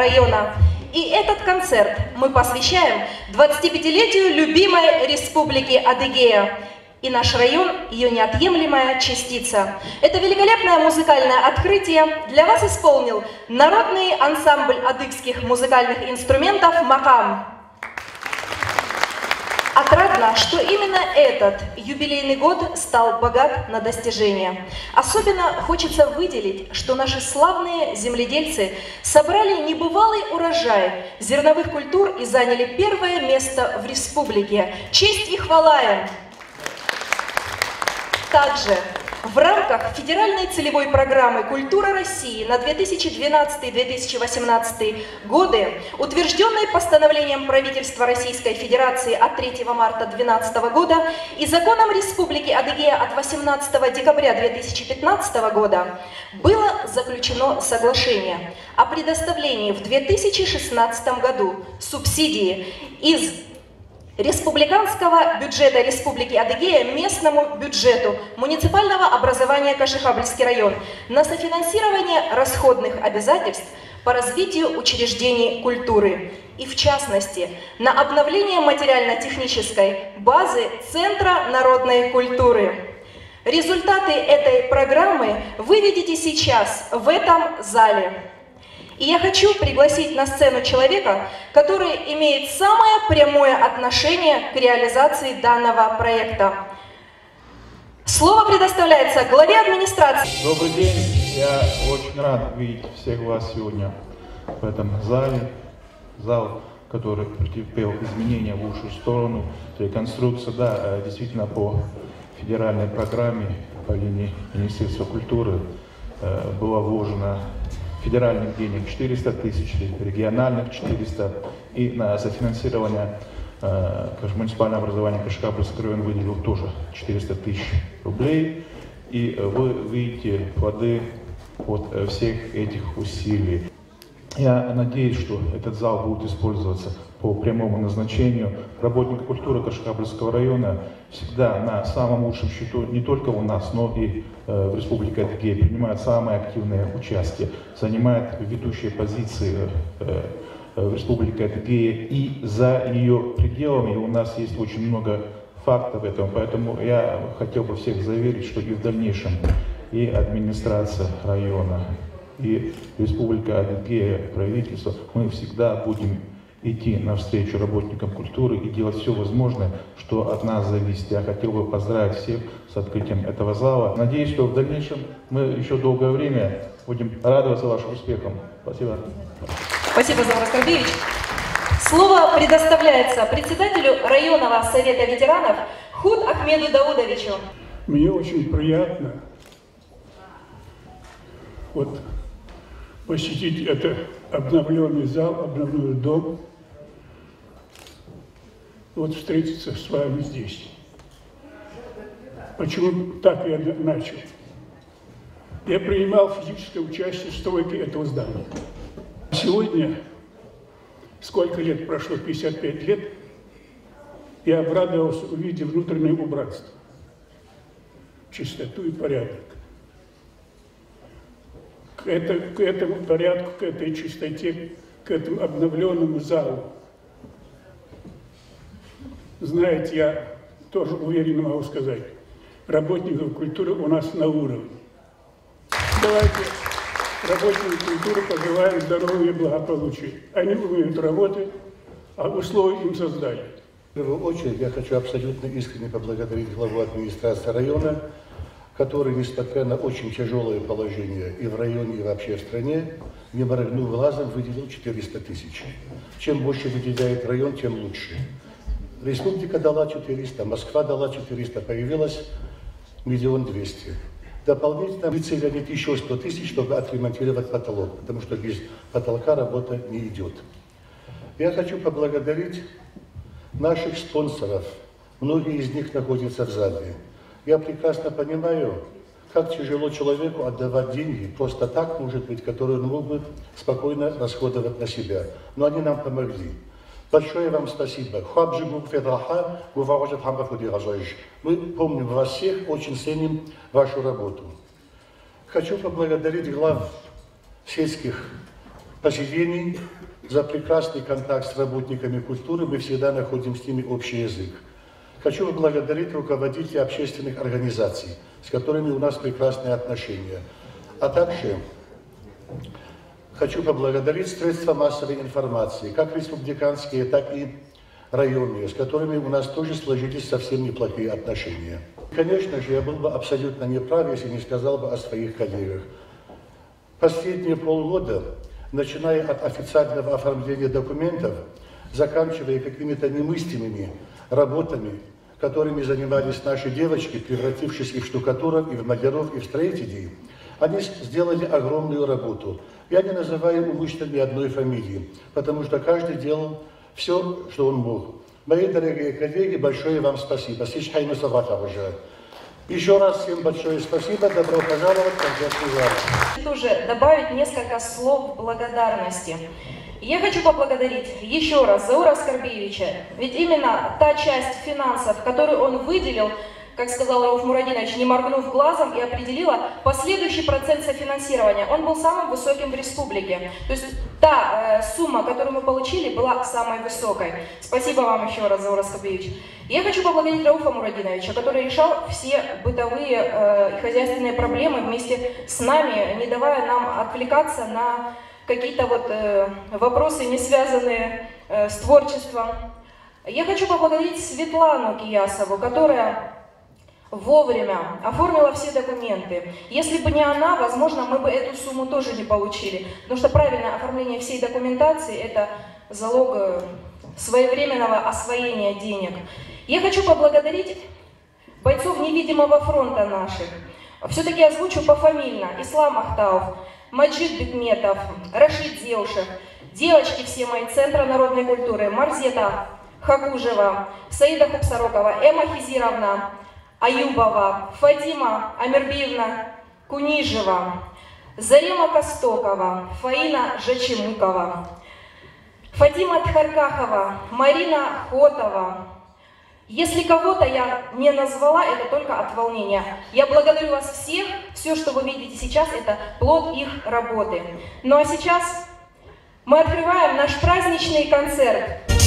района. И этот концерт мы посвящаем 25-летию любимой республики Адыгея. И наш район – ее неотъемлемая частица. Это великолепное музыкальное открытие для вас исполнил народный ансамбль адыгских музыкальных инструментов «Макам». Отрадно, что именно этот юбилейный год стал богат на достижения. Особенно хочется выделить, что наши славные земледельцы собрали небывалый урожай зерновых культур и заняли первое место в республике. Честь и хвала им! Также в рамках федеральной целевой программы «Культура России» на 2012-2018 годы, утвержденной постановлением правительства Российской Федерации от 3 марта 2012 года и законом Республики Адыгея от 18 декабря 2015 года, было заключено соглашение о предоставлении в 2016 году субсидии из республиканского бюджета Республики Адыгея местному бюджету муниципального образования Кашихабльский район на софинансирование расходных обязательств по развитию учреждений культуры и, в частности, на обновление материально-технической базы Центра народной культуры. Результаты этой программы вы видите сейчас в этом зале. И я хочу пригласить на сцену человека, который имеет самое прямое отношение к реализации данного проекта. Слово предоставляется главе администрации. Добрый день. Я очень рад видеть всех вас сегодня в этом зале. Зал, который претерпел изменения в лучшую сторону. Реконструкция, да, э, действительно по федеральной программе по линии Министерства культуры э, была вложена федеральных денег 400 тысяч, региональных 400, и на софинансирование э, муниципального образования Кашкабльский район выделил тоже 400 тысяч рублей. И вы видите плоды от э, всех этих усилий. Я надеюсь, что этот зал будет использоваться по прямому назначению. Работник культуры Кашкабльского района всегда на самом лучшем счету не только у нас, но и э, в Республике Адыгея принимает самое активное участие, занимает ведущие позиции э, э, в Республике Адыгея и за ее пределами. у нас есть очень много фактов этого, поэтому я хотел бы всех заверить, что и в дальнейшем и администрация района, и Республика Адыгея, правительство, мы всегда будем идти навстречу работникам культуры и делать все возможное, что от нас зависит. Я хотел бы поздравить всех с открытием этого зала. Надеюсь, что в дальнейшем мы еще долгое время будем радоваться вашим успехам. Спасибо. Спасибо, Завар Карбевич. Слово предоставляется председателю районного совета ветеранов Худ Ахмеду Даудовичу. Мне очень приятно вот посетить это обновленный зал, обновленный дом, вот встретиться с вами здесь. Почему так я начал? Я принимал физическое участие в стройке этого здания. Сегодня, сколько лет прошло, 55 лет, я обрадовался, увидев внутреннее убранство, чистоту и порядок к, это, к этому порядку, к этой чистоте, к этому обновленному залу. Знаете, я тоже уверенно могу сказать, работников культуры у нас на уровне. Давайте работникам культуры пожелаем здоровья и благополучия. Они умеют работать, а условия им создали. В первую очередь я хочу абсолютно искренне поблагодарить главу администрации района который, несмотря на очень тяжелое положение и в районе, и вообще в стране, не моргнув глазом, выделил 400 тысяч. Чем больше выделяет район, тем лучше. Республика дала 400, Москва дала 400, появилось миллион двести. Дополнительно выцелили еще 100 тысяч, чтобы отремонтировать потолок, потому что без потолка работа не идет. Я хочу поблагодарить наших спонсоров. Многие из них находятся в зале. Я прекрасно понимаю, как тяжело человеку отдавать деньги просто так, может быть, которые он мог бы спокойно расходовать на себя. Но они нам помогли. Большое вам спасибо. Хабжигу Федраха, Гуварожат Хамбафудиражойш. Мы помним вас всех, очень ценим вашу работу. Хочу поблагодарить глав сельских поселений за прекрасный контакт с работниками культуры. Мы всегда находим с ними общий язык. Хочу поблагодарить руководителей общественных организаций, с которыми у нас прекрасные отношения. А также Хочу поблагодарить средства массовой информации, как республиканские, так и районные, с которыми у нас тоже сложились совсем неплохие отношения. Конечно же, я был бы абсолютно неправ, если не сказал бы о своих коллегах. Последние полгода, начиная от официального оформления документов, заканчивая какими-то немыслимыми работами, которыми занимались наши девочки, превратившись и в штукатуров, и в маляров, и в строителей, они сделали огромную работу. Я не называю умышленно ни одной фамилии, потому что каждый делал все, что он мог. Мои дорогие коллеги, большое вам спасибо. Сичхайну Савата уже. Еще раз всем большое спасибо. Добро пожаловать в зал. Тоже добавить несколько слов благодарности. Я хочу поблагодарить еще раз Заура Скорбеевича, ведь именно та часть финансов, которую он выделил как сказал Рауф Мурадинович, не моргнув глазом и определила последующий процент софинансирования. Он был самым высоким в республике. То есть та э, сумма, которую мы получили, была самой высокой. Спасибо вам еще раз, Заур Аскабевич. Я хочу поблагодарить Рауфа Мурадиновича, который решал все бытовые э, и хозяйственные проблемы вместе с нами, не давая нам отвлекаться на какие-то вот э, вопросы, не связанные э, с творчеством. Я хочу поблагодарить Светлану Киясову, которая вовремя, оформила все документы. Если бы не она, возможно, мы бы эту сумму тоже не получили. Потому что правильное оформление всей документации – это залог э, своевременного освоения денег. Я хочу поблагодарить бойцов невидимого фронта наших. Все-таки озвучу пофамильно. Ислам Ахтаув, Маджид Бекметов, Рашид Зеушев, девочки все мои Центра народной культуры, Марзета Хакужева, Саида Хупсарокова, Эмма Хизировна, Аюбова, Фатима Амирбиевна Кунижева, Зарема Костокова, Фаина Жачемукова, Фатима Тхаркахова, Марина Хотова. Если кого-то я не назвала, это только от волнения. Я благодарю вас всех. Все, что вы видите сейчас, это плод их работы. Ну а сейчас мы открываем наш праздничный концерт.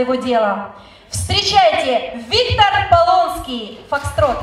Своего дела. Встречайте, Виктор Полонский, Фокстрот.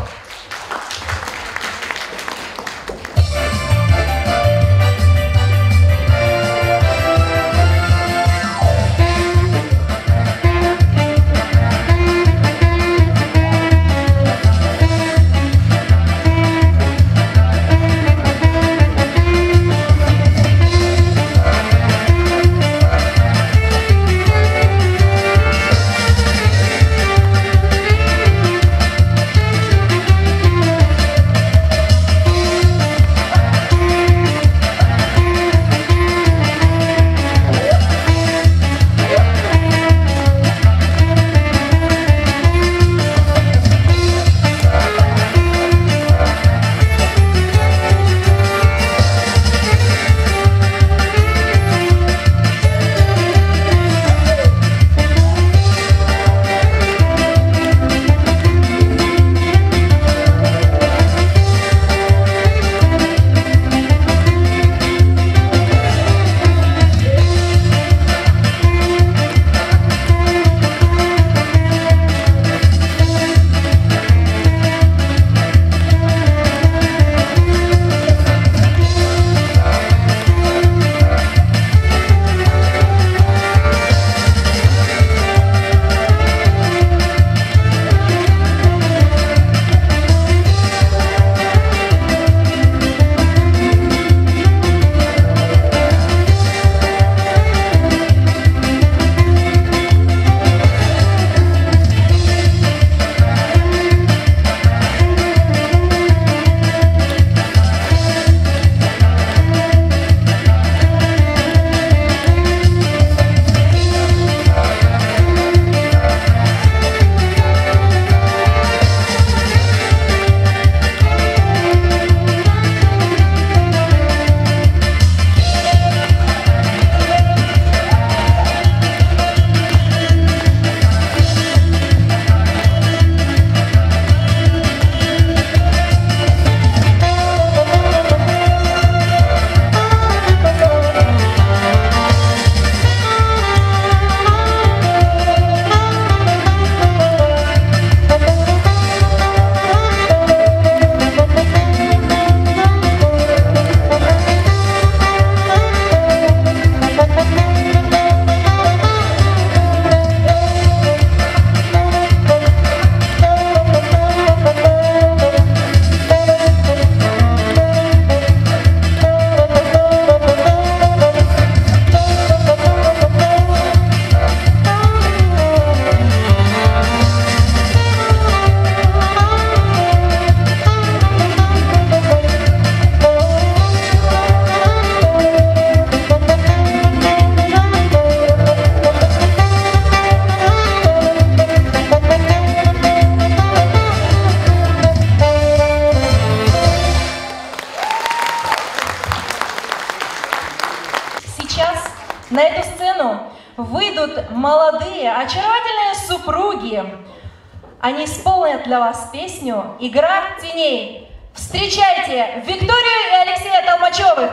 «Игра теней». Встречайте Викторию и Алексея Толмачевых!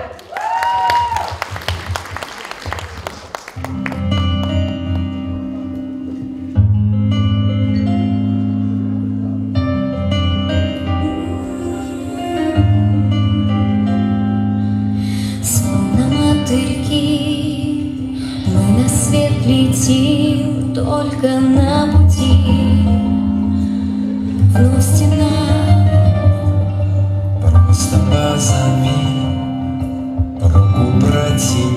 летим только на пути, вновь стена глазами руку протяни.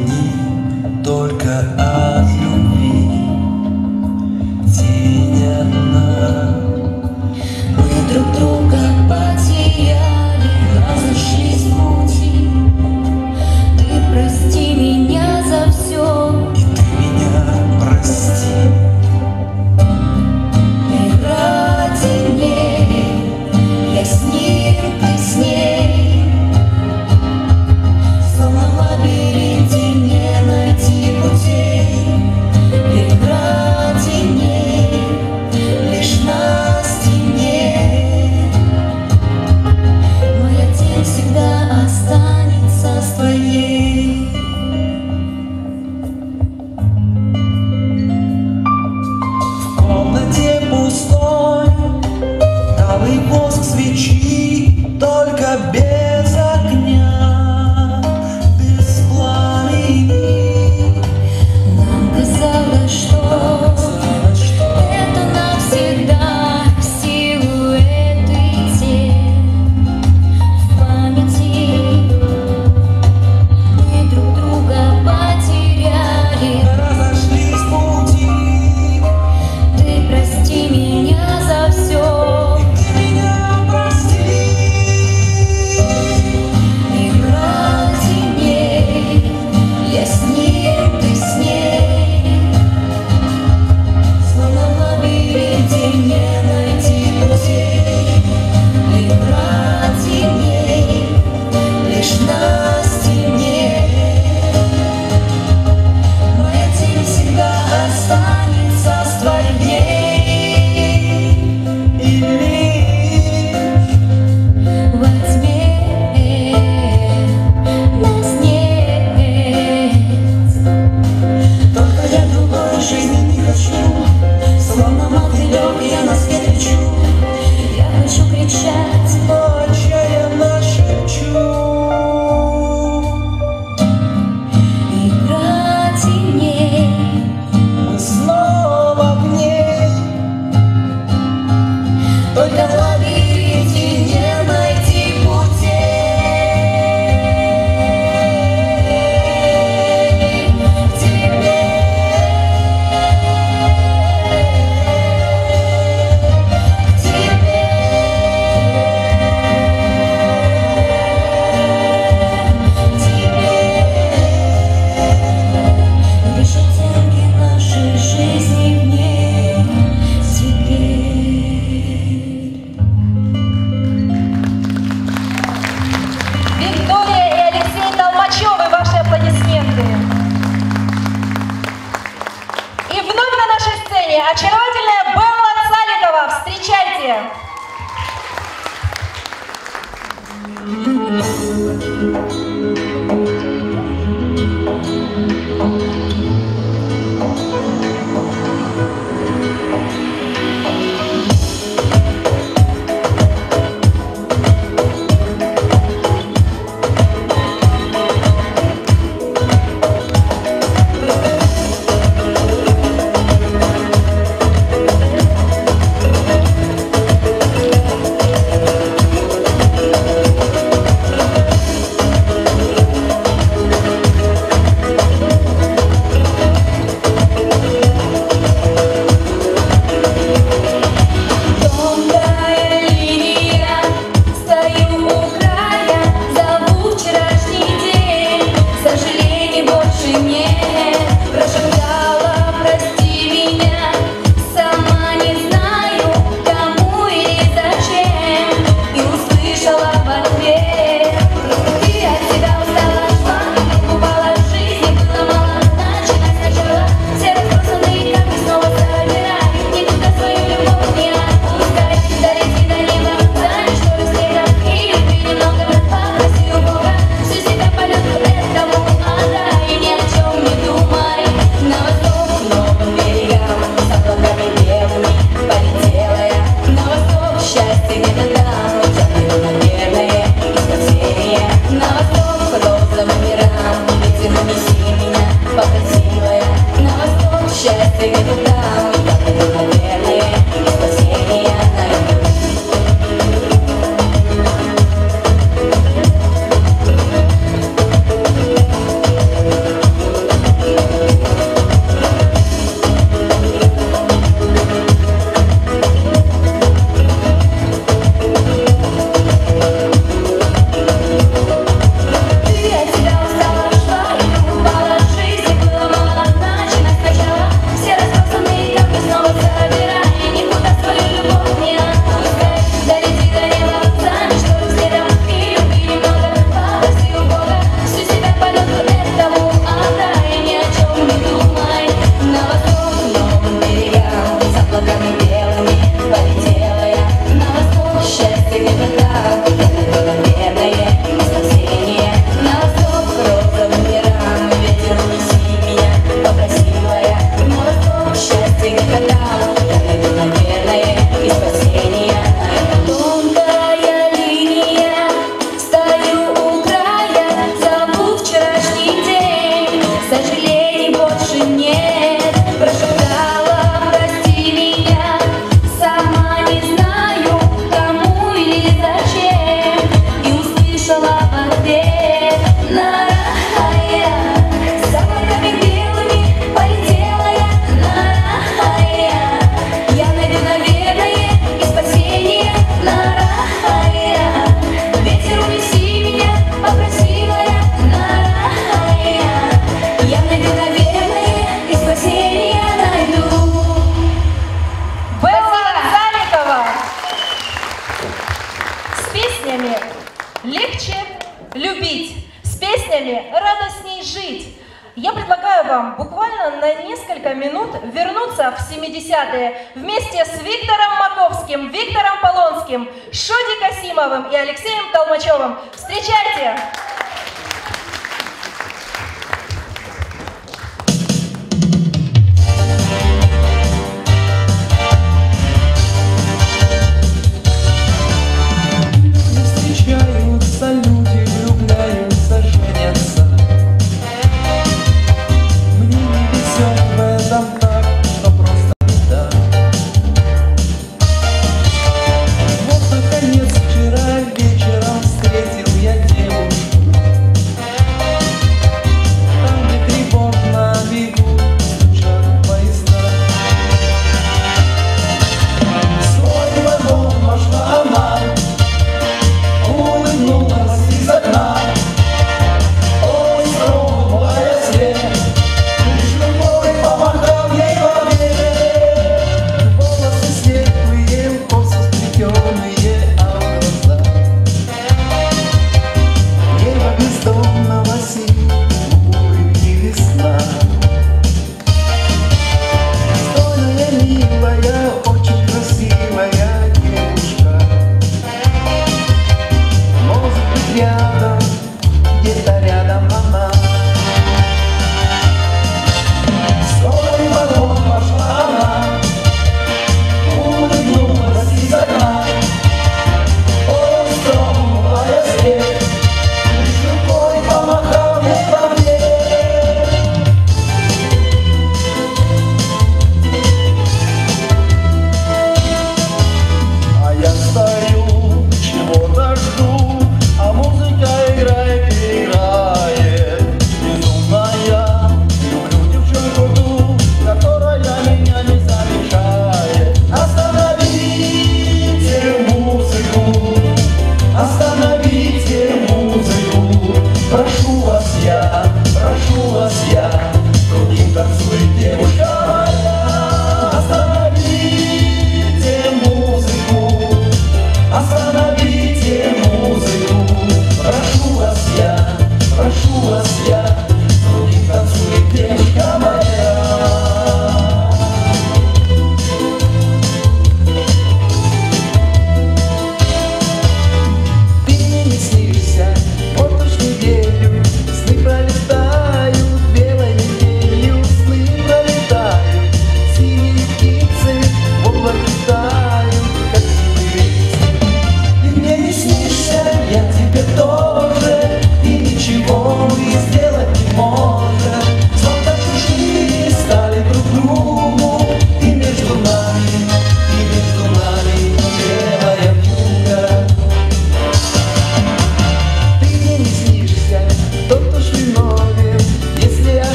Шоди Касимовым и Алексеем Толмачевым. Встречайте!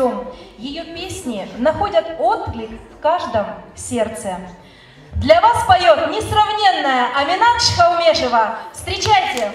всем. Ее песни находят отклик в каждом сердце. Для вас поет несравненная Аминат Шхаумежева. Встречайте!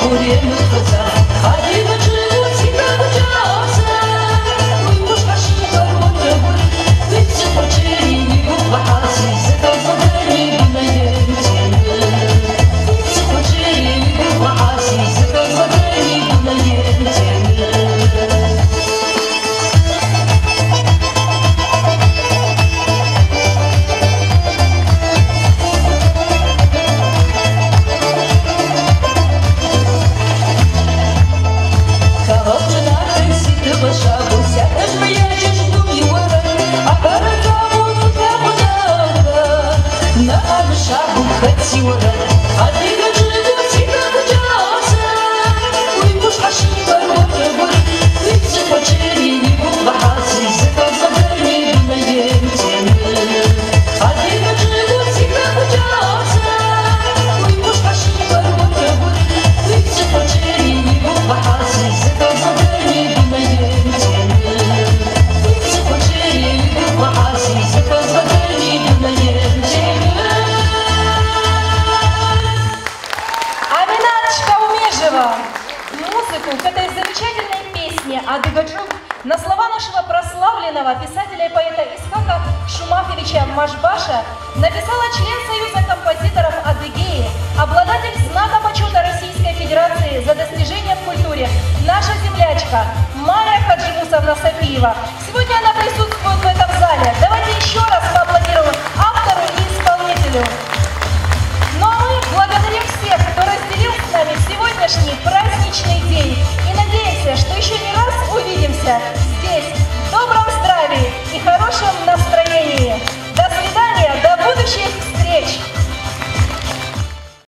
Kurye Mustafa